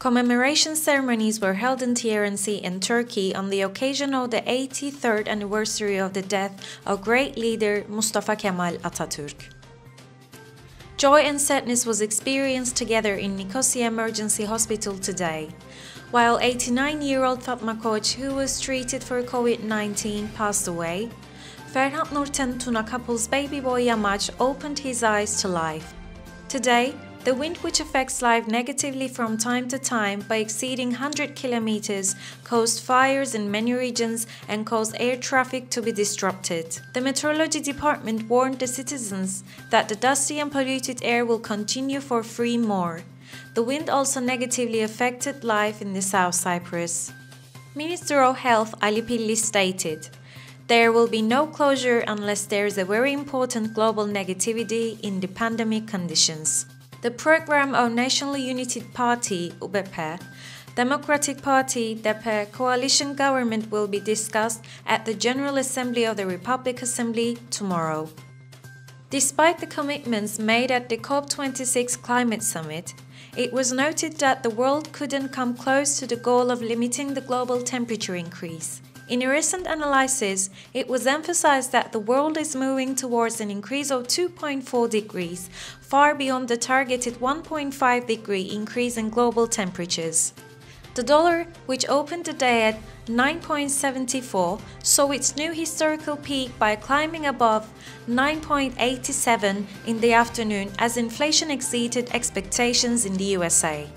Commemoration ceremonies were held in TRNC in Turkey on the occasion of the 83rd anniversary of the death of great leader Mustafa Kemal Atatürk. Joy and sadness was experienced together in Nicosia Emergency Hospital today. While 89-year-old Fatma Koç, who was treated for COVID-19, passed away, Ferhat Nurten Tuna couple's baby boy Yamaç opened his eyes to life. Today, the wind which affects life negatively from time to time by exceeding 100 kilometers caused fires in many regions and caused air traffic to be disrupted. The meteorology department warned the citizens that the dusty and polluted air will continue for three more. The wind also negatively affected life in the South Cyprus. Minister of Health Ali Pilli stated, there will be no closure unless there is a very important global negativity in the pandemic conditions. The program of National Unity Party, UBP, Democratic Party, DP coalition government will be discussed at the General Assembly of the Republic Assembly tomorrow. Despite the commitments made at the COP26 climate summit, it was noted that the world couldn't come close to the goal of limiting the global temperature increase. In a recent analysis, it was emphasized that the world is moving towards an increase of 2.4 degrees, far beyond the targeted 1.5 degree increase in global temperatures. The dollar, which opened the day at 9.74, saw its new historical peak by climbing above 9.87 in the afternoon as inflation exceeded expectations in the USA.